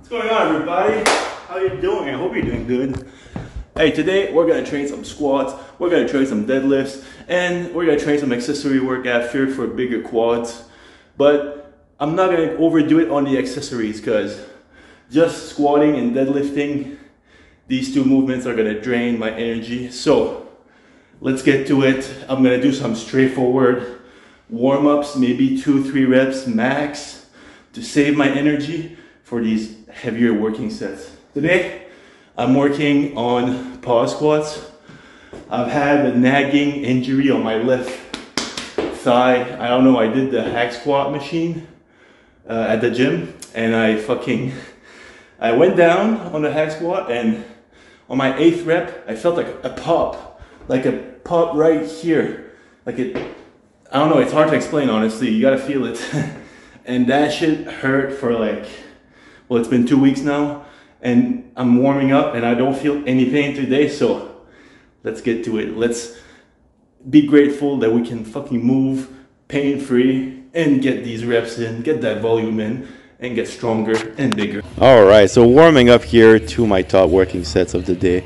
What's going on, everybody? How you doing? I hope you're doing good. Hey, today we're gonna train some squats, we're gonna train some deadlifts, and we're gonna train some accessory work after for bigger quads. But I'm not gonna overdo it on the accessories because just squatting and deadlifting, these two movements are gonna drain my energy. So let's get to it. I'm gonna do some straightforward warm-ups, maybe two, three reps max to save my energy for these heavier working sets. Today, I'm working on power squats. I've had a nagging injury on my left thigh. I don't know, I did the hack squat machine uh, at the gym and I fucking, I went down on the hack squat and on my eighth rep, I felt like a pop, like a pop right here. Like it, I don't know, it's hard to explain honestly, you gotta feel it. and that shit hurt for like well, it's been two weeks now and I'm warming up and I don't feel any pain today. So let's get to it. Let's be grateful that we can fucking move pain free and get these reps in, get that volume in and get stronger and bigger. All right, so warming up here to my top working sets of the day.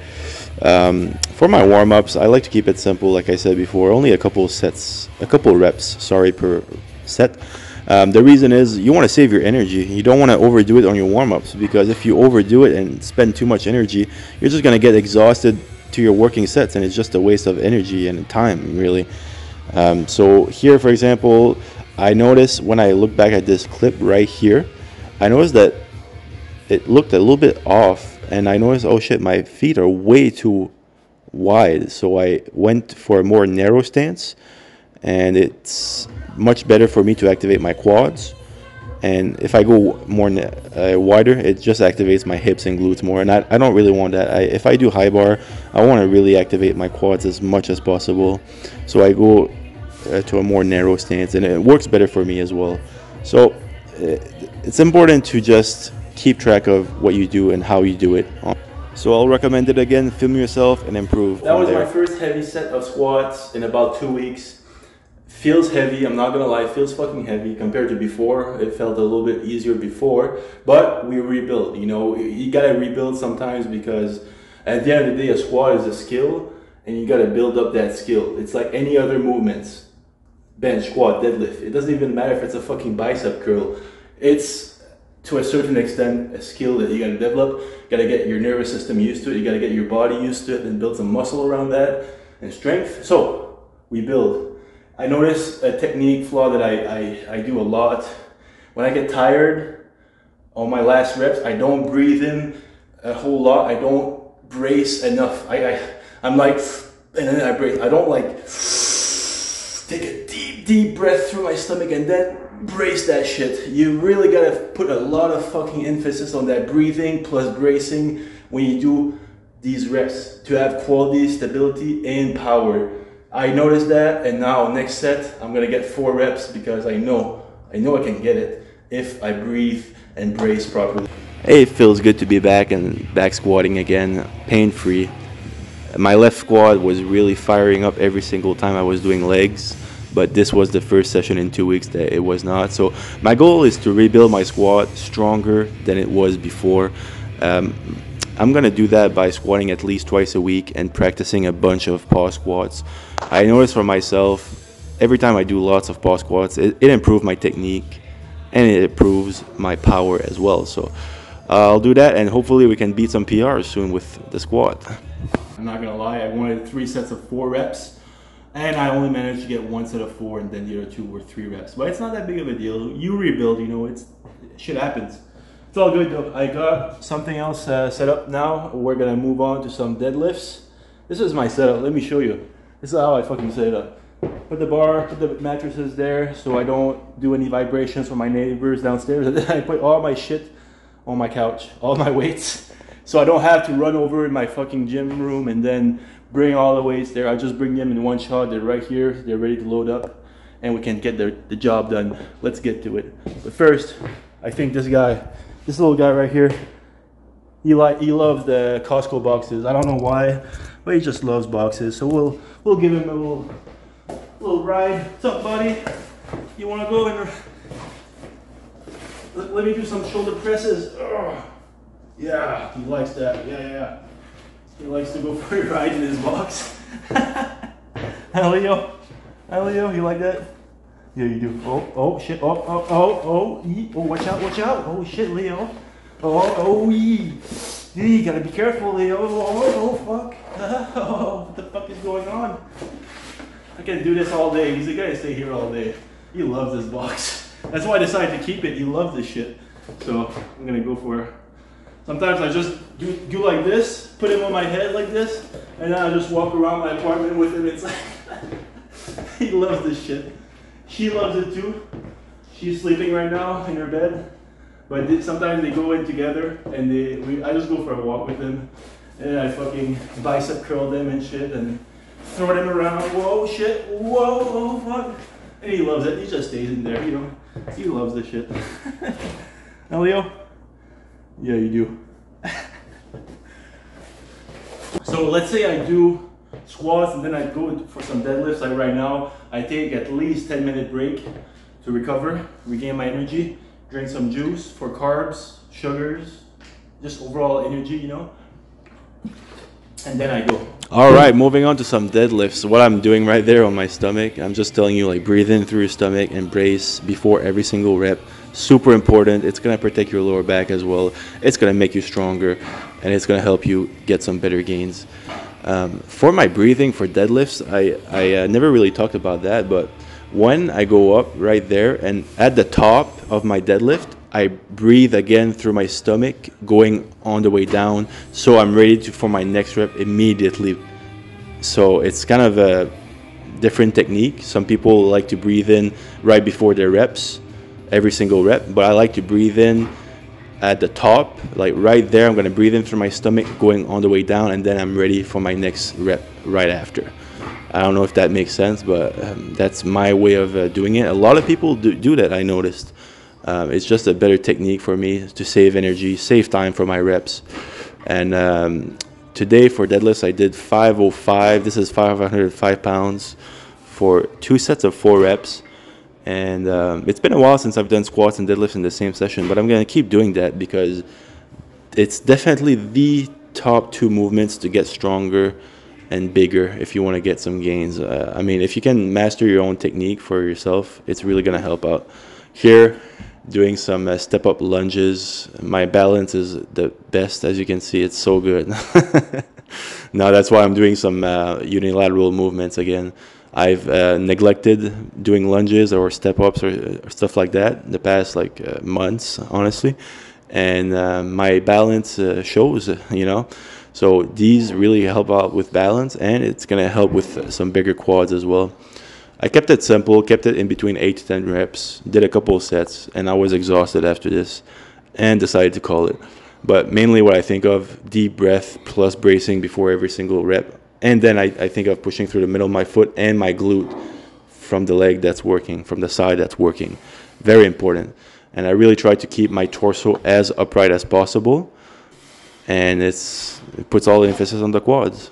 Um, for my warm ups, I like to keep it simple, like I said before, only a couple sets, a couple reps, sorry, per set. Um, the reason is you want to save your energy. You don't want to overdo it on your warm ups because if you overdo it and spend too much energy, you're just going to get exhausted to your working sets and it's just a waste of energy and time, really. Um, so, here, for example, I noticed when I look back at this clip right here, I noticed that it looked a little bit off and I noticed, oh shit, my feet are way too wide. So, I went for a more narrow stance and it's much better for me to activate my quads. And if I go more uh, wider, it just activates my hips and glutes more. And I, I don't really want that. I, if I do high bar, I want to really activate my quads as much as possible. So I go uh, to a more narrow stance, and it works better for me as well. So uh, it's important to just keep track of what you do and how you do it. So I'll recommend it again. Film yourself and improve. That was there. my first heavy set of squats in about two weeks feels heavy. I'm not gonna lie, feels fucking heavy compared to before. It felt a little bit easier before, but we rebuild. You know, you gotta rebuild sometimes because at the end of the day, a squat is a skill, and you gotta build up that skill. It's like any other movements, bench, squat, deadlift. It doesn't even matter if it's a fucking bicep curl. It's to a certain extent a skill that you gotta develop. You gotta get your nervous system used to it. You gotta get your body used to it and build some muscle around that and strength. So we build I notice a technique flaw that I, I, I do a lot. When I get tired on my last reps, I don't breathe in a whole lot. I don't brace enough. I, I I'm like, and then I breathe. I don't like take a deep, deep breath through my stomach and then brace that shit. You really gotta put a lot of fucking emphasis on that breathing plus bracing when you do these reps to have quality, stability, and power. I noticed that, and now next set, I'm gonna get four reps because I know, I know I can get it if I breathe and brace properly. It feels good to be back and back squatting again, pain free. My left squat was really firing up every single time I was doing legs, but this was the first session in two weeks that it was not. So my goal is to rebuild my squat stronger than it was before. Um, I'm gonna do that by squatting at least twice a week and practicing a bunch of pause squats. I notice for myself, every time I do lots of pause squats, it, it improves my technique and it improves my power as well. So uh, I'll do that and hopefully we can beat some PRs soon with the squat. I'm not gonna lie, I wanted three sets of four reps and I only managed to get one set of four and then the other two were three reps. But it's not that big of a deal. You rebuild, you know, it's shit happens. It's all good though. I got something else uh, set up now. We're gonna move on to some deadlifts. This is my setup. Let me show you. This is how I fucking set it up. Put the bar, put the mattresses there so I don't do any vibrations from my neighbors downstairs. And then I put all my shit on my couch, all my weights. So I don't have to run over in my fucking gym room and then bring all the weights there. I just bring them in one shot. They're right here. They're ready to load up and we can get the, the job done. Let's get to it. But first, I think this guy this little guy right here, he like he loves the Costco boxes. I don't know why, but he just loves boxes. So we'll we'll give him a little little ride. What's up, buddy? You want to go and let, let, me do some shoulder presses? Ugh. Yeah, he likes that. Yeah, yeah. He likes to go for a ride in his box. Hi, Leo. Hi, Leo. You like that? Yeah, you do. Oh, oh, shit. Oh, oh, oh, oh, ee. oh, watch out, watch out. Oh, shit, Leo. Oh, oh, ee. You gotta be careful, Leo. Oh, oh, oh fuck. Oh, what the fuck is going on? I can do this all day. He's the guy to stay here all day. He loves this box. That's why I decided to keep it. He loves this shit. So I'm gonna go for. Sometimes I just do, do like this, put him on my head like this, and then I just walk around my apartment with him. It's like he loves this shit. She loves it too. She's sleeping right now in her bed. But sometimes they go in together, and they we, I just go for a walk with them, and I fucking bicep curl them and shit, and throw them around. Whoa, shit. Whoa, oh fuck. And he loves it. He just stays in there, you know. He loves this shit. Elio? Yeah, you do. so let's say I do squats and then I go for some deadlifts. Like right now, I take at least 10 minute break to recover, regain my energy, drink some juice for carbs, sugars, just overall energy, you know. And then I go. All right, moving on to some deadlifts. What I'm doing right there on my stomach, I'm just telling you, like, breathe in through your stomach and brace before every single rep. Super important. It's gonna protect your lower back as well. It's gonna make you stronger, and it's gonna help you get some better gains. Um, for my breathing for deadlifts, I I uh, never really talked about that, but when I go up right there and at the top of my deadlift, I breathe again through my stomach, going on the way down, so I'm ready to, for my next rep immediately. So it's kind of a different technique. Some people like to breathe in right before their reps, every single rep, but I like to breathe in at the top, like right there. I'm gonna breathe in through my stomach, going all the way down, and then I'm ready for my next rep right after. I don't know if that makes sense, but um, that's my way of uh, doing it. A lot of people do, do that, I noticed. Um, it's just a better technique for me to save energy, save time for my reps. And um, today for deadlifts, I did 505. This is 505 pounds for two sets of four reps. And um, it's been a while since I've done squats and deadlifts in the same session, but I'm going to keep doing that because it's definitely the top two movements to get stronger and bigger if you want to get some gains. Uh, I mean, if you can master your own technique for yourself, it's really going to help out. Here, doing some uh, step up lunges. My balance is the best, as you can see. It's so good. now that's why I'm doing some uh, unilateral movements again. I've uh, neglected doing lunges or step ups or, stuff like that the past like uh, months, honestly, and uh, my balance uh, shows. You know. So these really help out with balance, and it's gonna help with some bigger quads as well. I kept it simple, kept it in between 8 to 10 reps, did a couple of sets, and I was exhausted after this and decided to call it. But mainly what I think of, deep breath plus bracing before every single rep. And then I, I think of pushing through the middle of my foot and my glute from the leg that's working, from the side that's working. Very important. And I really try to keep my torso as upright as possible. And it's, it puts all the emphasis on the quads.